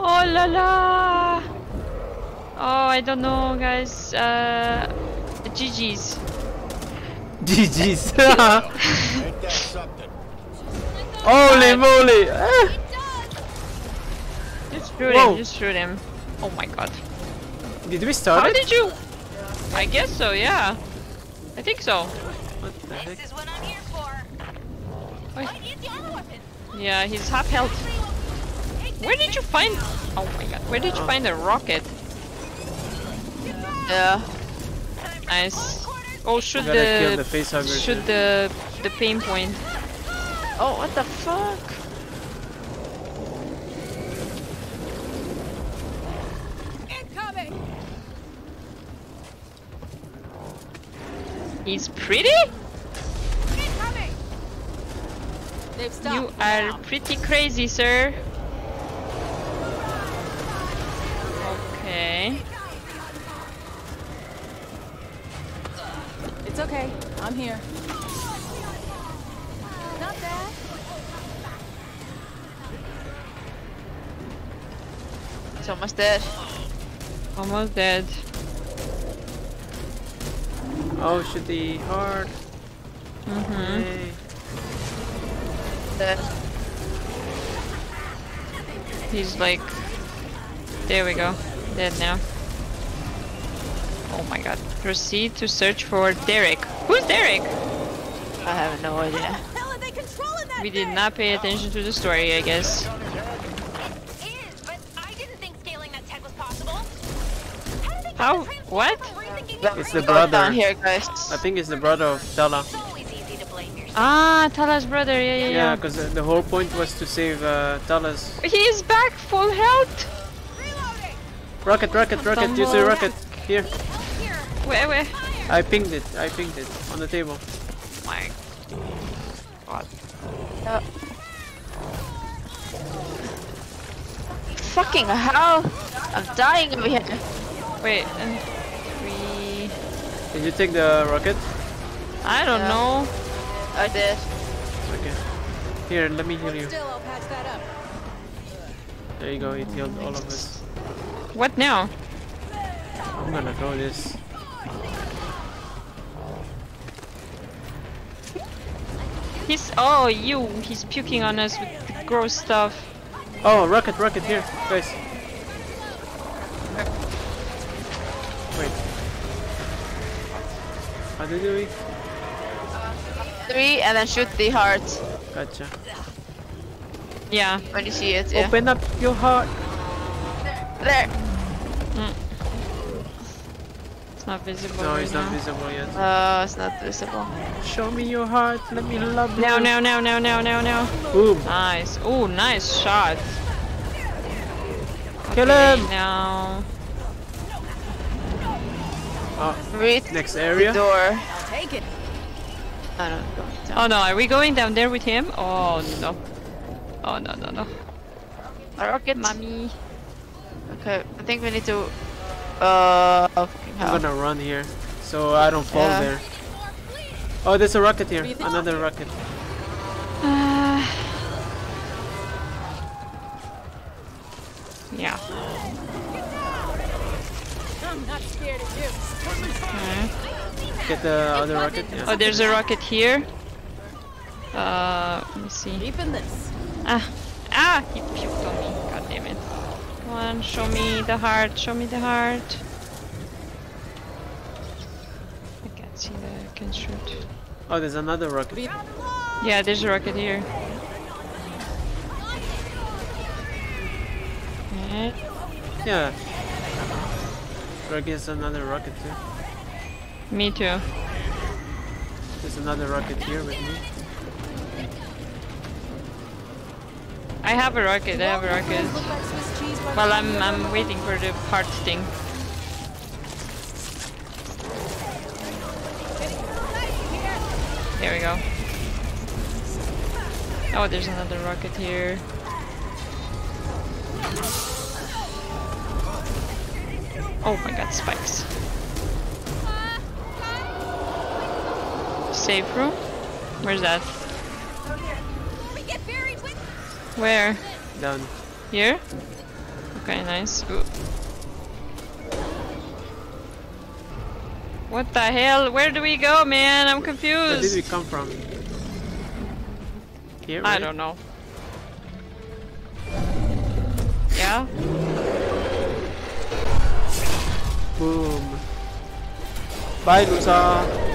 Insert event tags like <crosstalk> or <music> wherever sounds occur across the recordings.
Oh la la! Oh, I don't know, guys. Uh, GG's. GG's. Ain't that something? Holy moly! Just shoot Whoa. him, just shoot him. Oh my god. Did we start How it? did you? I guess so, yeah. I think so. What the heck? This is what I'm here for. Oi. I need the armor weapon. Yeah, he's half health. Where did you find? Oh my god, where did you oh. find a rocket? Yeah. Nice. Oh, shoot Gotta kill the, the facehugger. shoot the the pain point. <laughs> Oh, what the fuck? He's pretty. Incoming. They've stopped. You are now. pretty crazy, sir. Okay. It's okay. I'm here. Not bad. It's almost dead. Almost dead. Oh, should be hard. Mm-hmm. Yay. Dead. He's like, there we go, dead now. Oh my god. Proceed to search for Derek. Who's Derek? I have no idea. Hell are they controlling that We did not pay attention to the story, I guess. How did they get How? the transport What? from rethinking That- It's the brother. down here, guys. I think it's the brother of Tala. It's always easy to blame yourself. Ah, Tala's brother, yeah, yeah, Yeah, yeah. because the, the whole point was to save uh, Tala's. He is back, full health! Rocket, rocket, rocket, use the rocket. Here. Here. Where, where? I pinged it, I pinged it on the table. My god. Fucking hell! I'm dying over here. Wait, and three... Did you take the rocket? I don't Yeah. know. I did. Okay. Here, let me heal you. Still, I'll patch that up. There you go, it healed all of us. What now? I'm gonna throw this. He's... Oh, you! He's puking on us with the gross stuff. Oh, rocket, rocket, here, guys. How do you? Three and then shoot the heart Gotcha. Yeah. when you see it. Yeah. Open up your heart. There. It's not visible No, right it's not visible yet. Uh, it's not visible. Show me your heart, let me love you. Now, now, now, now, now, now, now. Boom. Nice. Oh, nice shot. Kill Okay, him. Now. Oh, Read next the area. door. Take it. I don't know. Oh no, are we going down there with him? Oh no. Oh no, no, no. A rocket. Mommy. Okay, I think we need to. Uh. Oh, fucking hell. I'm gonna run here, so I don't fall Yeah. there. Oh, there's a rocket here. do you think? Another rocket. Uh, yeah. I'm not scared of you. Okay. Get the other rocket. Yeah. Oh, there's a rocket here. Uh, let me see. Keeping this. Ah, ah, he puked on me. God damn it. Come on, show me the heart. Show me the heart. I can't see that. I can shoot. Oh, there's another rocket. Yeah, there's a rocket here. Okay. Yeah. Greg has another rocket too. Me too. There's another rocket here with me. I have a rocket. I have a rocket. Look like Swiss cheese right Well. I'm I'm waiting for the part thing. There we go. Oh, there's another rocket here. Oh my god, spikes. Safe room? Where's that? We get buried with Where? Done. Here? Okay, nice. Ooh. What the hell? Where do we go, man? I'm confused. Where did we come from? Here, I don't know. Yeah? Bye, Lusa.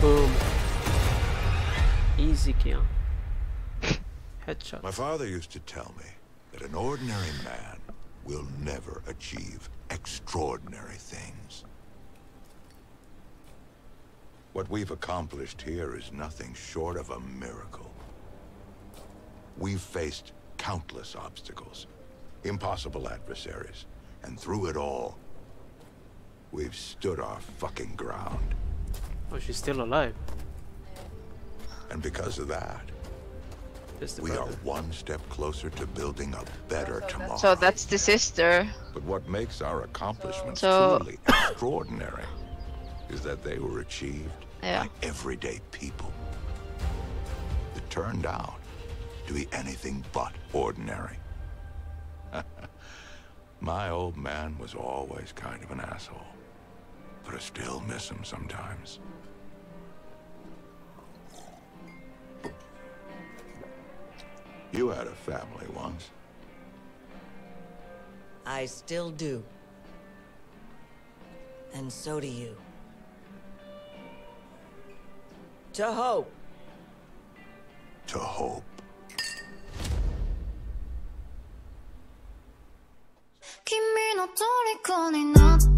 Boom. Easy kill. Headshot. My father used to tell me that an ordinary man will never achieve extraordinary things. What we've accomplished here is nothing short of a miracle. We've faced countless obstacles, impossible adversaries, and through it all, we've stood our fucking ground. Oh, she's still alive. And because of that, Just the we are one step closer to building a better tomorrow. So that's the sister. But what makes our accomplishments So- truly extraordinary is that they were achieved Yeah. by everyday people. It turned out to be anything but ordinary. <laughs> My old man was always kind of an asshole, but I still miss him sometimes. You had a family once. I still do. And so do you. To hope. To hope. calling not.